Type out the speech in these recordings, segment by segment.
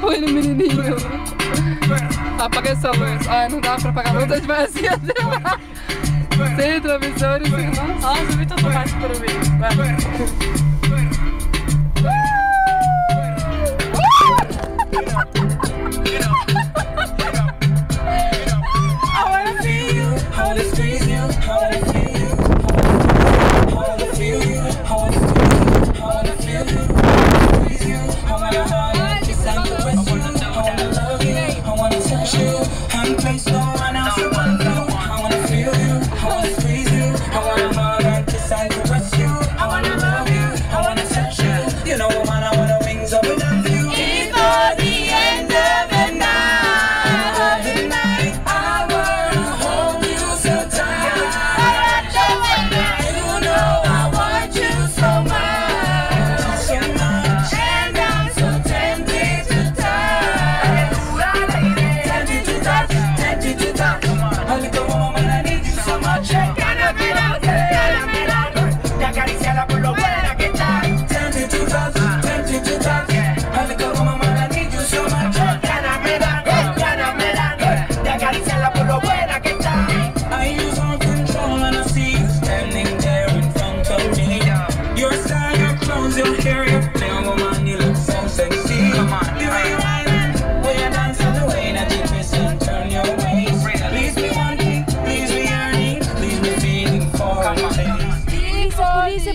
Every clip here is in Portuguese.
Foi no menininho. Apaga essa luz. Ai, não dá pra apagar Não luz, a gente vai assim até lá. Sem transmissores, sem luz. Nossa, muito automático pra mim. Vai. Every place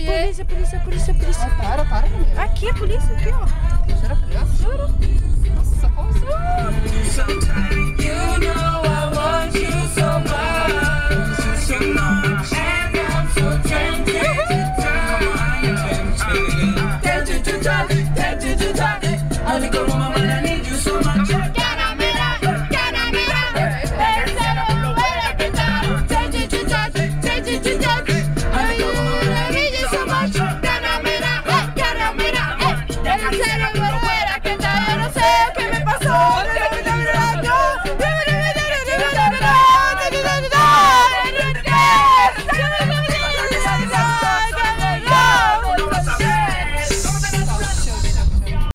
polícia, polícia, polícia, polícia, polícia. Ah, para, para, mulher. Aqui, a polícia, aqui, ó. Jura, criança? Juro. Nossa, como você... É